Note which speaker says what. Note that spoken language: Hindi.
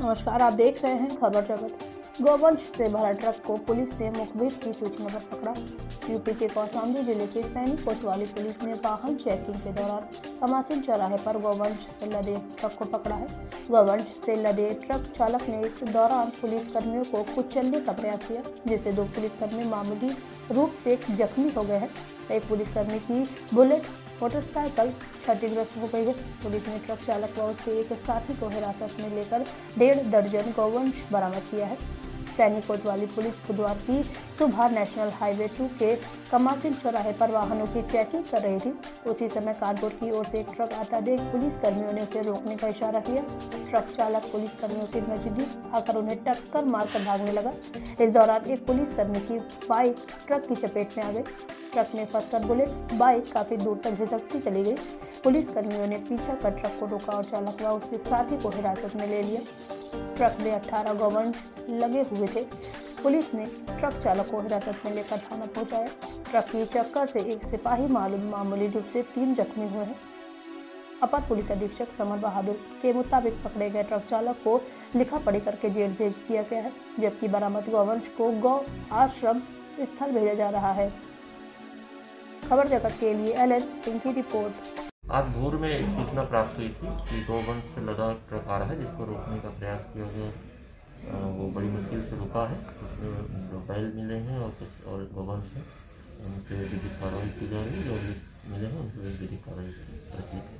Speaker 1: नमस्कार, आप देख रहे हैं खबर जगत गोवंश से भरा ट्रक को पुलिस ने मुखबिर की सूचना पर पकड़ा। यूपी के कौशाम्बी ज़िले के सैनिक कोतवाली पुलिस ने वाहन चेकिंग के दौरान कमासिन चौराहे पर गोवंश से लदे ट्रक को पकड़ा है। गोवंश से लदे ट्रक चालक ने इस दौरान पुलिस कर्मियों को कुचलने का प्रयास किया, जिससे दो पुलिसकर्मी मामूली रूप से जख्मी हो गए हैं। एक पुलिसकर्मी की बुलेट, मोटरसाइकिल क्षतिग्रस्त हो गई है। पुलिस ने ट्रक चालक व उसके एक साथी को हिरासत में लेकर डेढ़ दर्जन गौवंश बरामद किया है। सैनिक कोतवाली पुलिस बुधवार की सुबह नेशनल हाईवे टू के कमासिन चौराहे पर वाहनों की चेकिंग कर रही थी। उसी समय कानपुर की ओर से एक ट्रक आता देख पुलिस कर्मियों ने उसे रोकने का इशारा किया। ट्रक चालक पुलिस कर्मियों के नज़दीक आकर उन्हें टक्कर मारकर भागने लगा। इस दौरान एक पुलिस कर्मी की बाइक ट्रक की चपेट में आ गई। ट्रक में फंसकर बुलेट बाइक काफ़ी दूर तक झिझकती चली गई। पुलिस कर्मियों ने पीछा कर ट्रक को रोका और चालक व उसके साथी को हिरासत में ले लिया। ट्रक में 18 गौवंश लगे हुए थे। पुलिस ने ट्रक चालक को हिरासत में लेकर थाना पहुँचाया। ट्रक की चक्कर से एक सिपाही मालूम मामूली रूप से तीन जख्मी हुए हैं। अपर पुलिस अधीक्षक समर बहादुर के मुताबिक पकड़े गए ट्रक चालक को लिखा पढ़ी करके जेल भेज दिया गया है, जबकि बरामद गौवंश को गौ आश्रम स्थल भेजा जा रहा है। खबर जगत के लिए एल एन सिंह की रिपोर्ट।
Speaker 2: आज भोर में एक सूचना प्राप्त हुई थी कि गोवंश से लदा ट्रक आ रहा है, जिसको रोकने का प्रयास किया गया। वो बड़ी मुश्किल रुका है। उसमें प्रोफ़ाइल मिले हैं और कुछ और भवन से। उनके विधि कार्रवाई की जा रही है, जो मिले हैं, उनके विधिक कार्रवाई प्रतीत है।